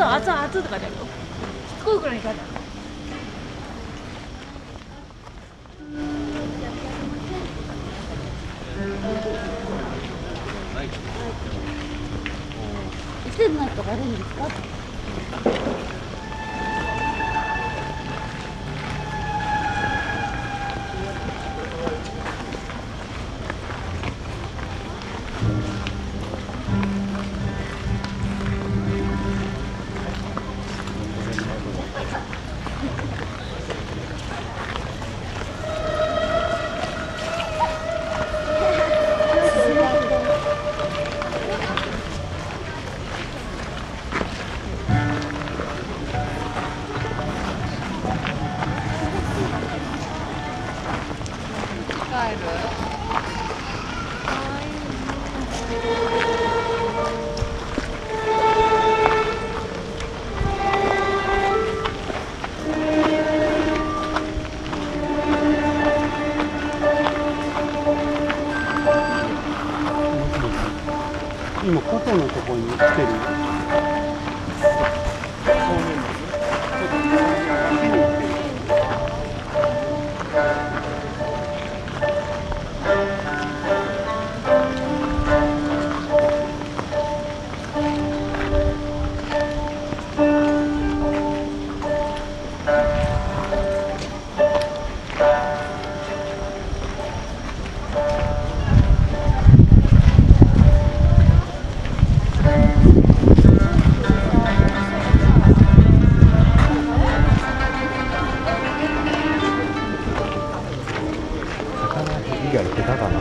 あ熱々って書いてあるよしつこいくらいに書いてある来てない人がいるんですか？今外のところに来てる以外下手かな。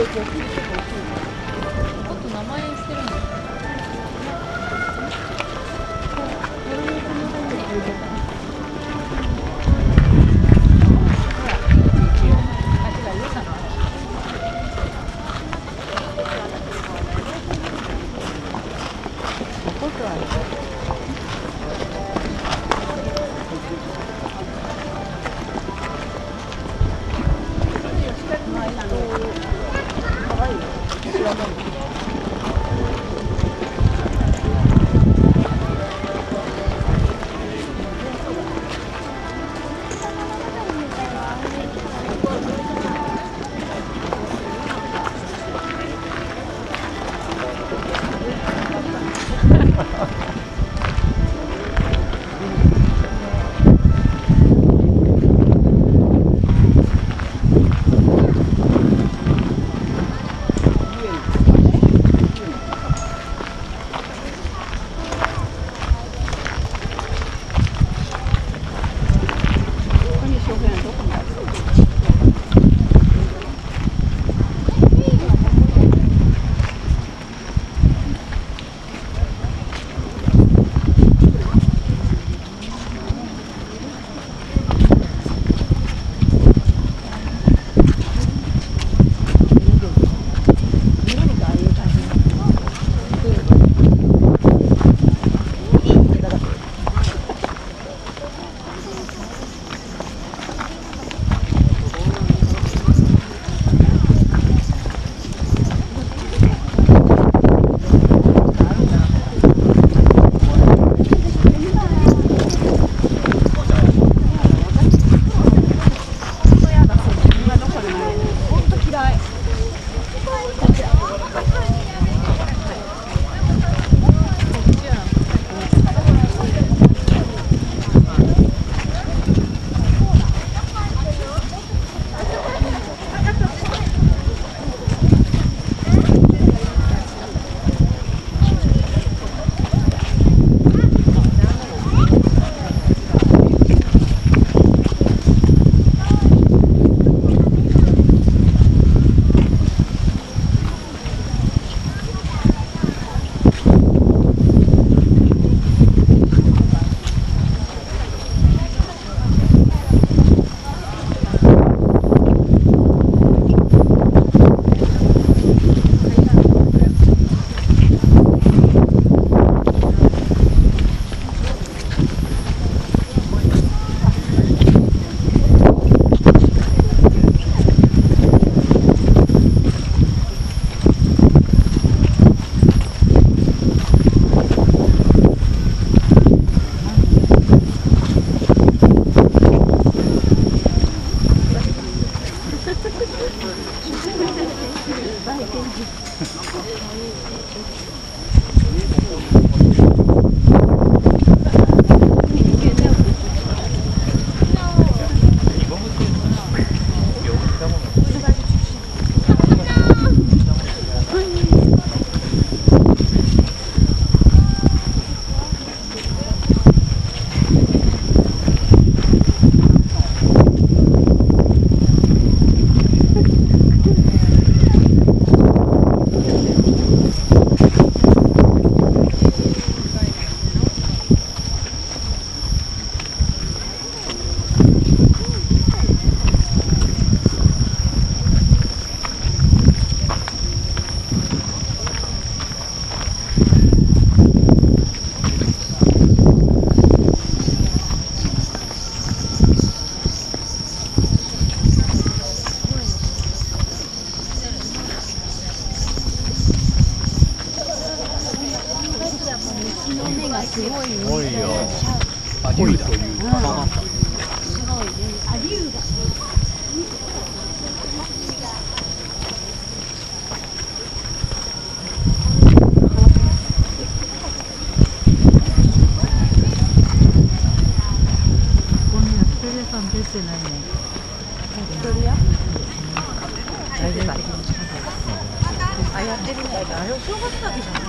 もっと竜だ。ここにはテレさん出てないね。大丈夫あ、やってるみたいだ。あれお正月だけじゃない。